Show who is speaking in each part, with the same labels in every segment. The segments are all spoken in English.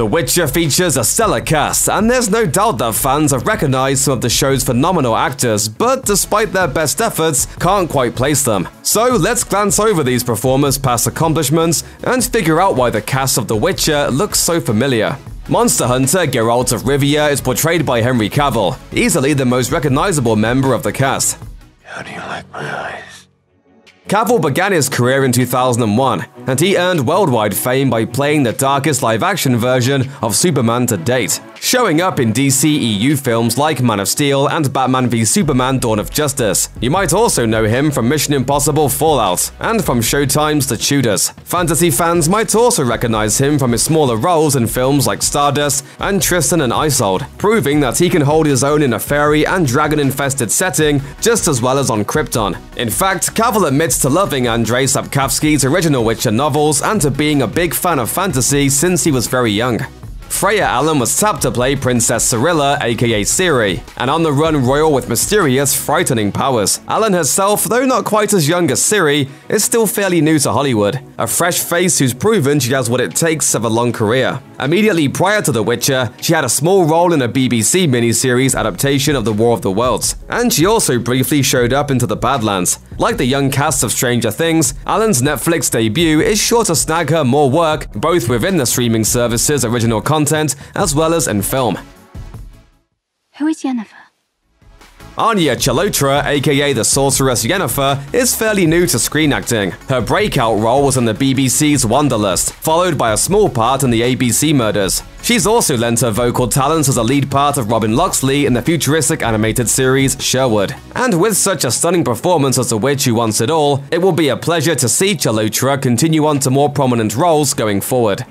Speaker 1: The Witcher features a stellar cast, and there's no doubt that fans have recognized some of the show's phenomenal actors, but despite their best efforts, can't quite place them. So let's glance over these performers' past accomplishments and figure out why the cast of The Witcher looks so familiar. Monster Hunter Geralt of Rivia is portrayed by Henry Cavill, easily the most recognizable member of the cast.
Speaker 2: How do you like my eyes?
Speaker 1: Cavill began his career in 2001, and he earned worldwide fame by playing the darkest live-action version of Superman to date, showing up in DCEU films like Man of Steel and Batman v Superman Dawn of Justice. You might also know him from Mission Impossible Fallout, and from Showtime's The Tudors. Fantasy fans might also recognize him from his smaller roles in films like Stardust and Tristan and Isolde, proving that he can hold his own in a fairy and dragon-infested setting just as well as on Krypton. In fact, Cavill admits to loving Andrei Sapkowski's original Witcher novels and to being a big fan of fantasy since he was very young. Freya Allan was tapped to play Princess Cirilla, aka Ciri, an on-the-run royal with mysterious, frightening powers. Allan herself, though not quite as young as Ciri, is still fairly new to Hollywood, a fresh face who's proven she has what it takes of a long career. Immediately prior to The Witcher, she had a small role in a BBC miniseries adaptation of The War of the Worlds, and she also briefly showed up into the Badlands. Like the young cast of Stranger Things, Allan's Netflix debut is sure to snag her more work, both within the streaming service's original content as well as in film.
Speaker 3: Who is Yennefer?
Speaker 1: Anya Chalotra, aka the Sorceress Yennefer, is fairly new to screen acting. Her breakout role was in the BBC's Wanderlust, followed by a small part in the ABC Murders. She's also lent her vocal talents as a lead part of Robin Locksley in the futuristic animated series Sherwood. And with such a stunning performance as the witch who wants it all, it will be a pleasure to see Chalotra continue on to more prominent roles going forward.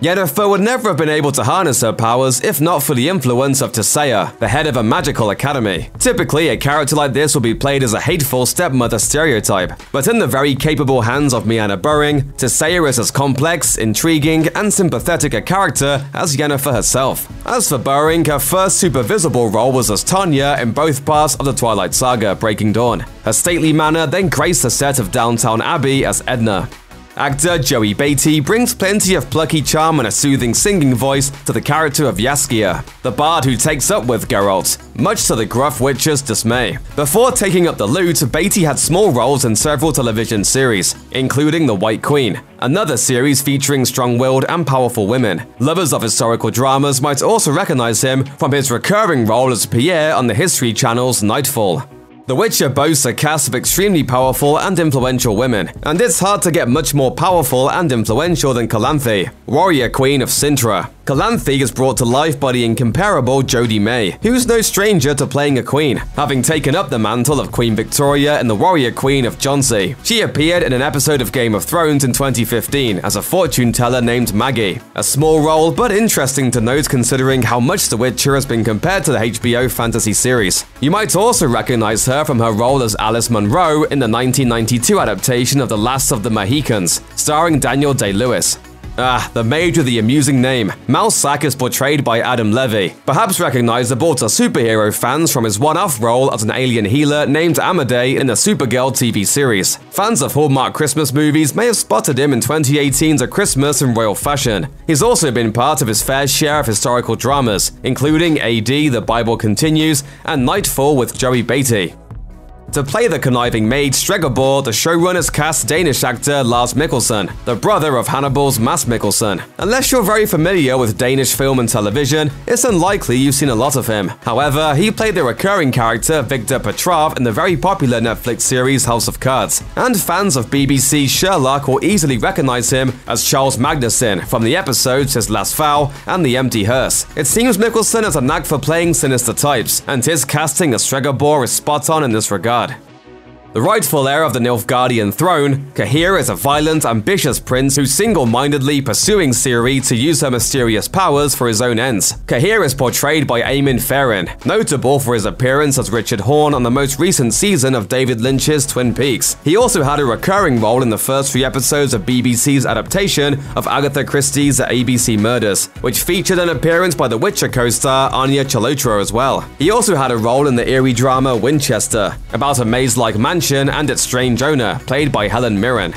Speaker 1: Yennefer would never have been able to harness her powers if not for the influence of Tissaia, the head of a magical academy. Typically, a character like this would be played as a hateful stepmother stereotype, but in the very capable hands of MyAnna Buring, Tissaia is as complex, intriguing, and sympathetic a character as Yennefer herself. As for Buring, her first super visible role was as Tanya in both parts of the Twilight Saga, Breaking Dawn. Her stately manner then graced the set of Downton Abbey as Edna. Actor Joey Batey brings plenty of plucky charm and a soothing singing voice to the character of Jaskier, the bard who takes up with Geralt, much to the gruff witcher's dismay. Before taking up the lute, Batey had small roles in several television series, including The White Queen, another series featuring strong-willed and powerful women. Lovers of historical dramas might also recognize him from his recurring role as Pierre on the History Channel's Nightfall. The Witcher boasts a cast of extremely powerful and influential women, and it's hard to get much more powerful and influential than Calanthe, warrior queen of Cintra. Calanthe is brought to life by the incomparable Jodhi May, who's no stranger to playing a queen, having taken up the mantle of Queen Victoria and The Warrior Queen of Jonsei. She appeared in an episode of Game of Thrones in 2015 as a fortune teller named Maggie. A small role, but interesting to note considering how much The Witcher has been compared to the HBO fantasy series. You might also recognize her from her role as Alice Munro in the 1992 adaptation of The Last of the Mohicans, starring Daniel Day-Lewis. Ah, the mage with the amusing name. Mousesack is portrayed by Adam Levy, perhaps recognizable to superhero fans from his one-off role as an alien healer named Amadei in the Supergirl TV series. Fans of Hallmark Christmas movies may have spotted him in 2018's A Christmas in Royal Fashion. He's also been part of his fair share of historical dramas, including AD The Bible Continues and Nightfall with Joey Batey. To play the conniving maid Stregobor, the showrunners cast Danish actor Lars Mikkelsen, the brother of Hannibal's Mads Mikkelsen. Unless you're very familiar with Danish film and television, it's unlikely you've seen a lot of him. However, he played the recurring character Victor Petrov in the very popular Netflix series House of Cards, and fans of BBC's Sherlock will easily recognize him as Charles Magnussen from the episodes His Last Vow and The Empty Hearse. It seems Mikkelsen has a knack for playing sinister types, and his casting as Stregobor is spot on in this regard. The rightful heir of the Nilfgaardian throne, Cahir is a violent, ambitious prince who's single-mindedly pursuing Ciri to use her mysterious powers for his own ends. Cahir is portrayed by Eamon Farren, notable for his appearance as Richard Horne on the most recent season of David Lynch's Twin Peaks. He also had a recurring role in the first three episodes of BBC's adaptation of Agatha Christie's The ABC Murders, which featured an appearance by The Witcher co-star Anya Chalotra as well. He also had a role in the eerie drama Winchester, about a maze-like mansion and its strange owner, played by Helen Mirren.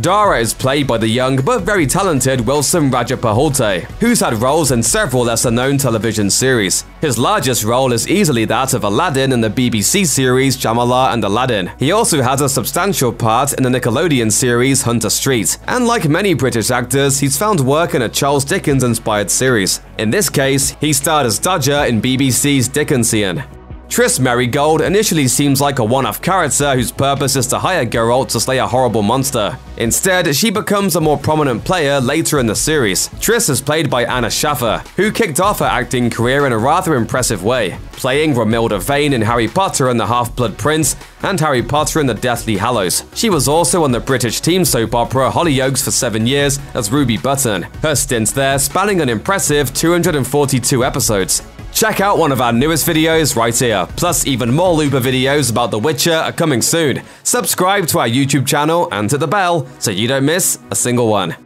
Speaker 1: Dara is played by the young but very talented Wilson Radjou-Pujalte, who's had roles in several lesser-known television series. His largest role is easily that of Aladdin in the BBC series Jamillah and Aladdin. He also has a substantial part in the Nickelodeon series Hunter Street, and like many British actors, he's found work in a Charles Dickens-inspired series. In this case, he starred as Dodger in BBC's Dickensian. Triss Merigold initially seems like a one-off character whose purpose is to hire Geralt to slay a horrible monster. Instead, she becomes a more prominent player later in the series. Triss is played by Anna Shaffer, who kicked off her acting career in a rather impressive way, playing Romilda Vane in Harry Potter and the Half-Blood Prince and Harry Potter and the Deathly Hallows. She was also on the British teen soap opera Hollyoaks for seven years as Ruby Button, her stint there spanning an impressive 242 episodes. Check out one of our newest videos right here, plus even more Looper videos about The Witcher are coming soon. Subscribe to our YouTube channel and to the bell so you don't miss a single one.